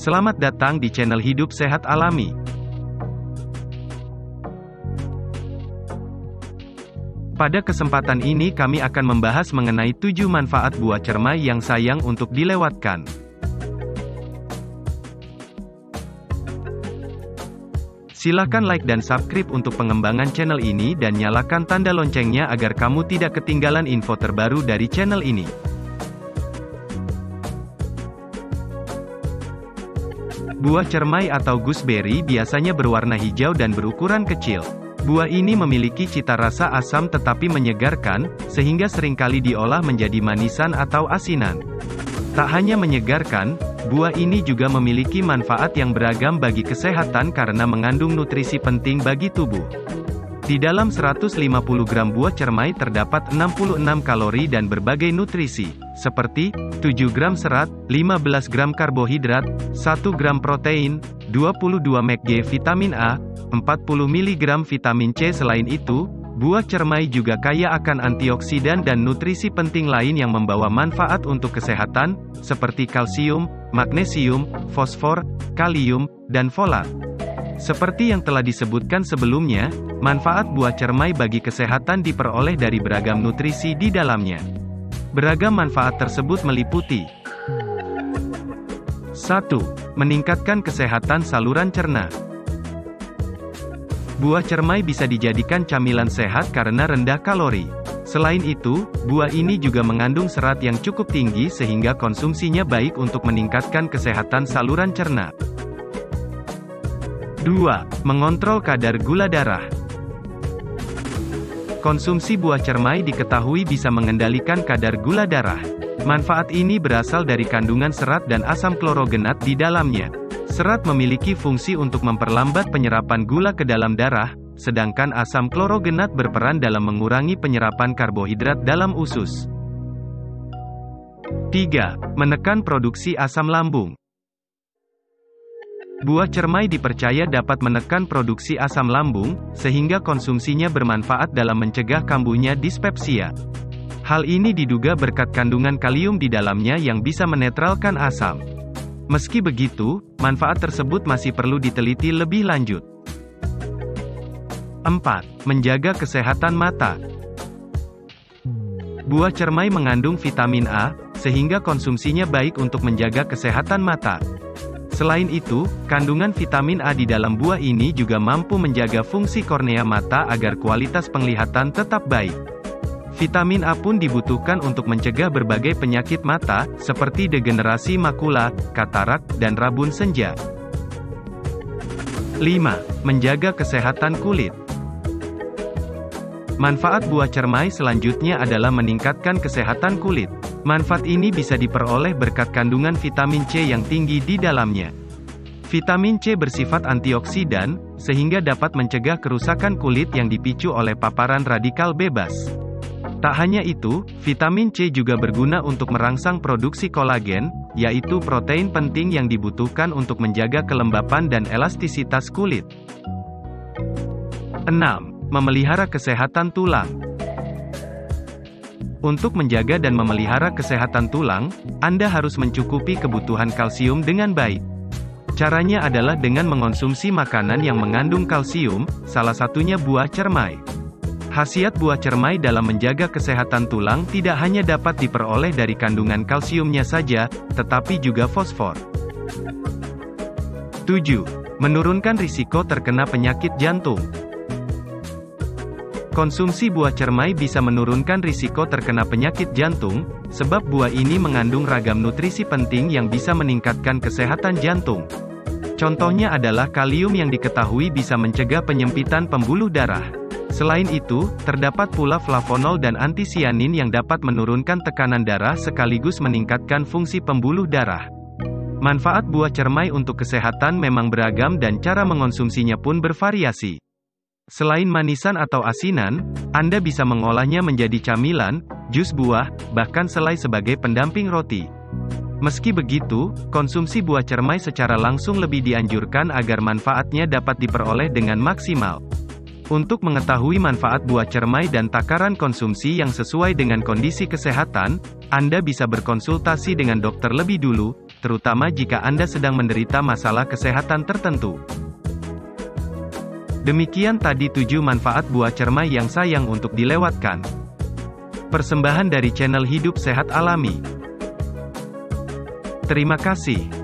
Selamat datang di channel Hidup Sehat Alami. Pada kesempatan ini kami akan membahas mengenai 7 manfaat buah cermai yang sayang untuk dilewatkan. Silahkan like dan subscribe untuk pengembangan channel ini dan nyalakan tanda loncengnya agar kamu tidak ketinggalan info terbaru dari channel ini. Buah cermai atau gooseberry biasanya berwarna hijau dan berukuran kecil. Buah ini memiliki cita rasa asam tetapi menyegarkan, sehingga sering kali diolah menjadi manisan atau asinan. Tak hanya menyegarkan, buah ini juga memiliki manfaat yang beragam bagi kesehatan karena mengandung nutrisi penting bagi tubuh. Di dalam 150 gram buah cermai terdapat 66 kalori dan berbagai nutrisi, seperti 7 gram serat, 15 gram karbohidrat, 1 gram protein, 22 mg vitamin A, 40 mg vitamin C. Selain itu, buah cermai juga kaya akan antioksidan dan nutrisi penting lain yang membawa manfaat untuk kesehatan, seperti kalsium, magnesium, fosfor, kalium, dan folat. Seperti yang telah disebutkan sebelumnya, manfaat buah cermai bagi kesehatan diperoleh dari beragam nutrisi di dalamnya. Beragam manfaat tersebut meliputi 1. Meningkatkan kesehatan saluran cerna. Buah cermai bisa dijadikan camilan sehat karena rendah kalori. Selain itu, buah ini juga mengandung serat yang cukup tinggi sehingga konsumsinya baik untuk meningkatkan kesehatan saluran cerna. 2. Mengontrol kadar gula darah. Konsumsi buah cermai diketahui bisa mengendalikan kadar gula darah. Manfaat ini berasal dari kandungan serat dan asam klorogenat di dalamnya. Serat memiliki fungsi untuk memperlambat penyerapan gula ke dalam darah, sedangkan asam klorogenat berperan dalam mengurangi penyerapan karbohidrat dalam usus. 3. Menekan produksi asam lambung. Buah cermai dipercaya dapat menekan produksi asam lambung, sehingga konsumsinya bermanfaat dalam mencegah kambuhnya dispepsia. Hal ini diduga berkat kandungan kalium di dalamnya yang bisa menetralkan asam. Meski begitu, manfaat tersebut masih perlu diteliti lebih lanjut. 4. Menjaga kesehatan mata. Buah cermai mengandung vitamin A, sehingga konsumsinya baik untuk menjaga kesehatan mata. Selain itu, kandungan vitamin A di dalam buah ini juga mampu menjaga fungsi kornea mata agar kualitas penglihatan tetap baik. Vitamin A pun dibutuhkan untuk mencegah berbagai penyakit mata, seperti degenerasi makula, katarak, dan rabun senja. 5. Menjaga kesehatan kulit. Manfaat buah cermai selanjutnya adalah meningkatkan kesehatan kulit. Manfaat ini bisa diperoleh berkat kandungan vitamin C yang tinggi di dalamnya. Vitamin C bersifat antioksidan, sehingga dapat mencegah kerusakan kulit yang dipicu oleh paparan radikal bebas. Tak hanya itu, vitamin C juga berguna untuk merangsang produksi kolagen, yaitu protein penting yang dibutuhkan untuk menjaga kelembapan dan elastisitas kulit. 6. Memelihara kesehatan tulang. Untuk menjaga dan memelihara kesehatan tulang, Anda harus mencukupi kebutuhan kalsium dengan baik. Caranya adalah dengan mengonsumsi makanan yang mengandung kalsium, salah satunya buah cermai. Khasiat buah cermai dalam menjaga kesehatan tulang tidak hanya dapat diperoleh dari kandungan kalsiumnya saja, tetapi juga fosfor. 7. Menurunkan risiko terkena penyakit jantung. Konsumsi buah cermai bisa menurunkan risiko terkena penyakit jantung, sebab buah ini mengandung ragam nutrisi penting yang bisa meningkatkan kesehatan jantung. Contohnya adalah kalium yang diketahui bisa mencegah penyempitan pembuluh darah. Selain itu, terdapat pula flavonol dan antisianin yang dapat menurunkan tekanan darah sekaligus meningkatkan fungsi pembuluh darah. Manfaat buah cermai untuk kesehatan memang beragam dan cara mengonsumsinya pun bervariasi. Selain manisan atau asinan, Anda bisa mengolahnya menjadi camilan, jus buah, bahkan selai sebagai pendamping roti. Meski begitu, konsumsi buah cermai secara langsung lebih dianjurkan agar manfaatnya dapat diperoleh dengan maksimal. Untuk mengetahui manfaat buah cermai dan takaran konsumsi yang sesuai dengan kondisi kesehatan, Anda bisa berkonsultasi dengan dokter lebih dulu. terutama jika Anda sedang menderita masalah kesehatan tertentu. Demikian tadi 7 manfaat buah cermai yang sayang untuk dilewatkan. Persembahan dari channel Hidup Sehat Alami. Terima kasih.